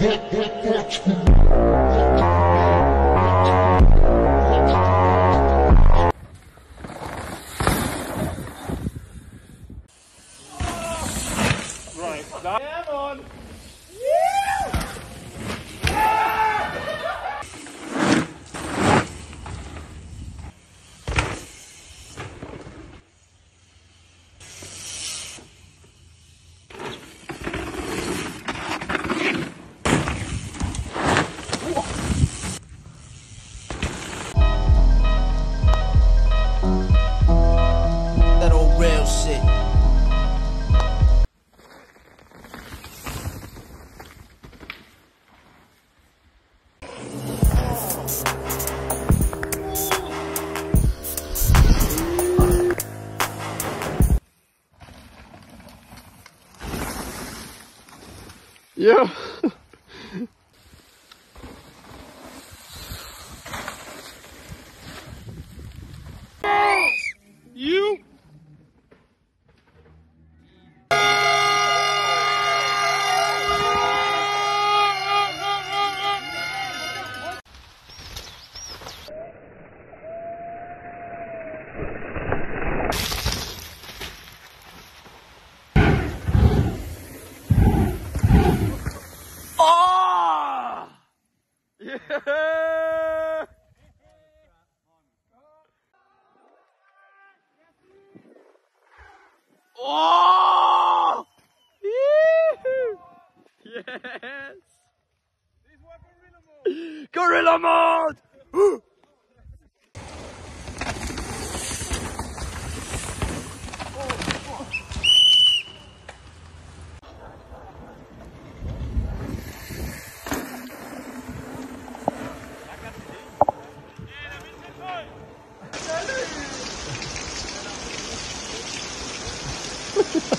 Right, Yeah. you. Oh! Yeah! Oh! Yes! Gorilla mode!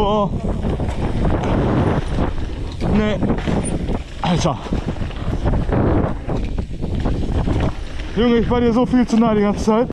Oh. Ne. Alter. Junge, ich war dir so viel zu nah die ganze Zeit.